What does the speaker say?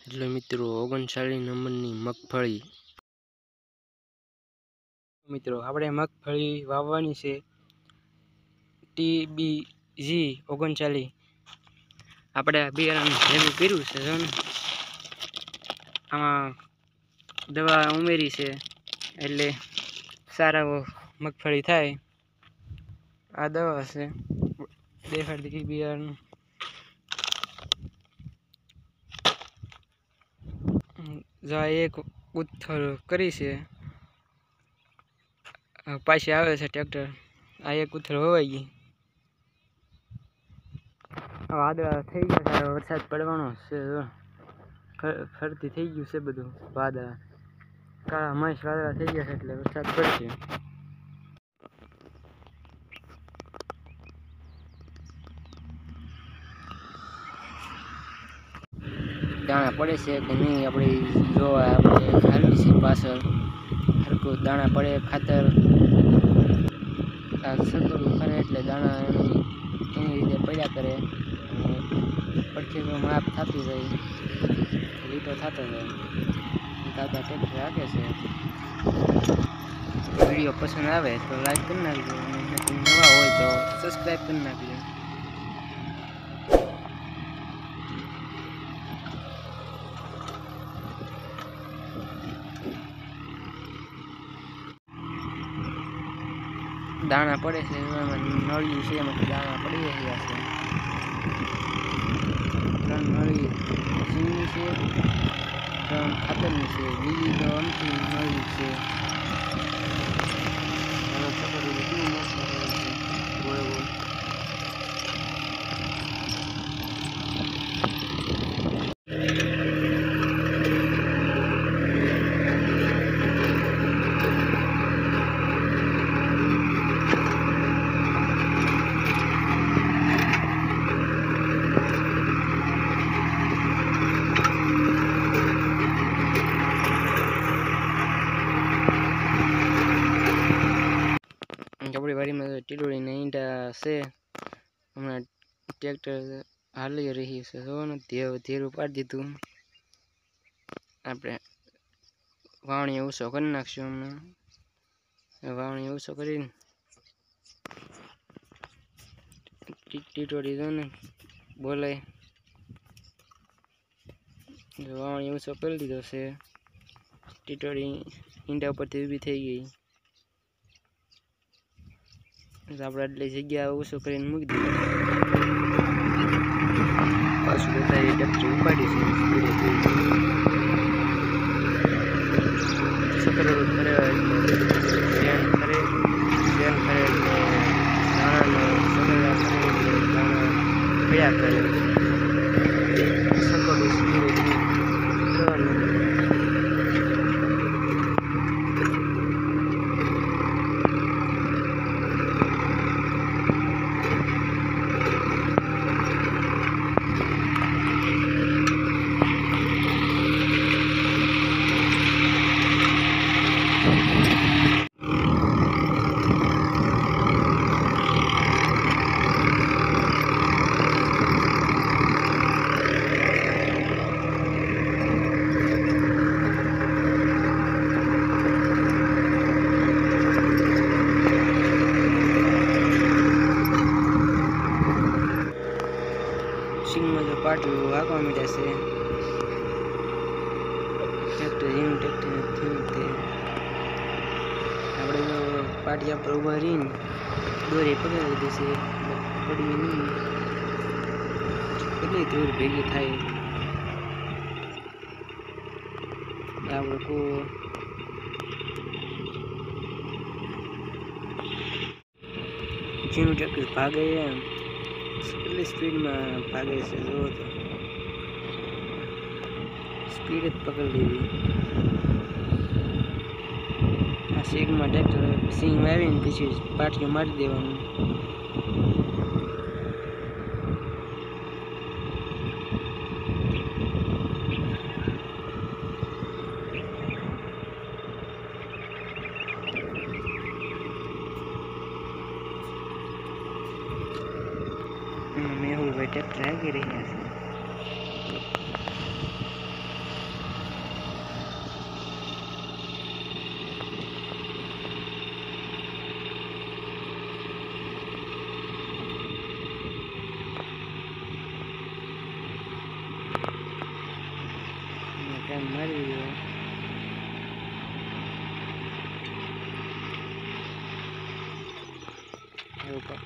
એટલે મિત્રો ઓગણચાળીસ નંબરની મગફળી. મિત્રો આપણે મગફળી વાવવાની છે. ટી બી જી ઓગણચાલીસ. આપણે બિયારણ ભેગું કર્યું છે જો આમાં દવા ઉમેરી છે એટલે સારા મગફળી થાય. આ દવા છે. દેખાડતી હતી બિયારણ જો આ એક ઉથલ કરી છે આ પાછી આવે છે ટ્રેક્ટર આ એક ઉથલ હોવાઈ ગઈ આ વાદળા થઈ ગયા છે હવે વરસાદ પડવાનો છે, જો। ફ- ફરતી થઈ ગયું છે બધું, વાદળા। કાળા, મહેશ વાદળા થઈ ગયા છે એટલે વરસાદ પડશે। દાણા પડે છે કે નહીં આપણે જોવા આપણે હાલવી છે પાછળ સરખું દાણા પડે ખાતર. સરખું કરે એટલે દાણા એની એની રીતે પડ્યા કરે અને પડખેનું માપ થતું જાય લીટો થતો જાય દાદા ટેક્ટર રાખે છે. વીડિયો પસંદ આવે તો લાઈક કરી નાખજો અને નવા હોય તો સબસ્ક્રાઈબ કરી નાખજો. દાણા પડે છે, એમાં નળિયું છે એમાં દાણા પડી રહ્યા છે. ત્રણ નળી ઝીણી છે, ત્રણ ખાતરની છે, બીજી તો અમથી નળી છે આનો ચકરડો કેટલું મસ્ત કરે છે ગોળ ગોળ આપણી વાડીમાં તો ટીડોળીના ઈંડા છે. હમણાં ટ્રેક્ટર હાલી રહી છે. જોવાનું ધીર ધીરું પાડી દીધું. આપણે વાવણી ઓછો કરી નાખશું હમણાં. વાવણી ઓછો કરીને. ટીટોડી ટીટોળી ને, બોલાય. વાવણી ઓછો કરી દીધો છે. ટીટોડી ઈંડા ઉપરથી ઊભી થઈ ગઈ. આપણે આટલી જગ્યા ઓછું કરીને મૂકી દીધું પાછું બધા ટ્રેક્ટર ઉપાડી છે સકર કરે ધ્યાન કરે ધ્યાન કરે દાણાનો સકરા કરે દાણા પીળા કરે કરવાનું સિંગમાં જો પાટલું વાગવા માંડ્યા છે ટ્રેક્ટર ઝીણું ટ્રેક્ટર તે. આપણે પાટિયા પર ઊભા રહીને દોરી પકડી દેશે પડી નહીં. કેટલી દૂર ભેગી થાય. આપણે કો. ઝીણું ટ્રેક્ટર ભાગે કેટલી સ્પીડમાં ભાગે છે જોવો તો. સ્પીડ જ પકડી લીધી આ શેકમાં ટ્રેક્ટર સિંગ વાવીને પછી પાટીઓ મારી દેવાનું ભાઈ ટ્રેક્ટર હાકી રહ્યા છે મારી ગયો. એવું